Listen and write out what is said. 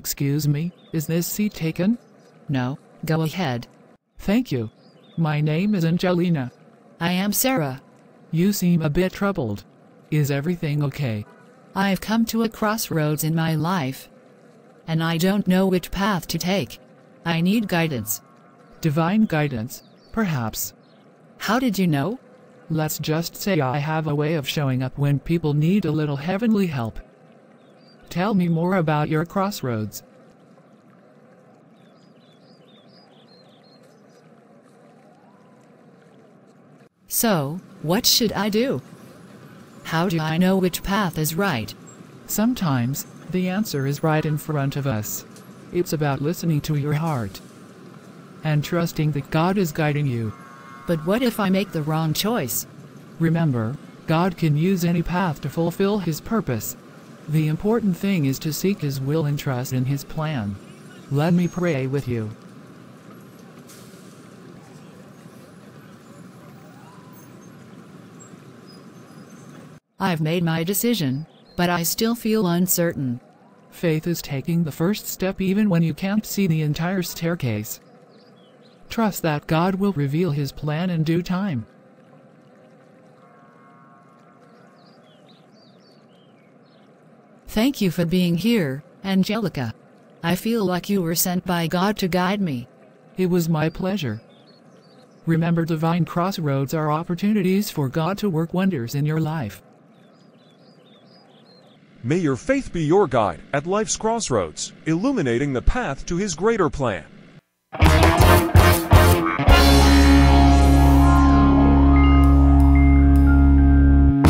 Excuse me, is this seat taken? No, go ahead. Thank you. My name is Angelica. I am Sarah. You seem a bit troubled. Is everything okay? I've come to a crossroads in my life. And I don't know which path to take. I need guidance. Divine guidance, perhaps. How did you know? Let's just say I have a way of showing up when people need a little heavenly help. Tell me more about your crossroads. So, what should I do? How do I know which path is right? Sometimes, the answer is right in front of us. It's about listening to your heart and trusting that God is guiding you. But what if I make the wrong choice? Remember, God can use any path to fulfill His purpose. The important thing is to seek His will and trust in His plan. Let me pray with you. I've made my decision, but I still feel uncertain. Faith is taking the first step even when you can't see the entire staircase. Trust that God will reveal His plan in due time. Thank you for being here, Angelica. I feel like you were sent by God to guide me. It was my pleasure. Remember, divine crossroads are opportunities for God to work wonders in your life. May your faith be your guide at life's crossroads, illuminating the path to His greater plan.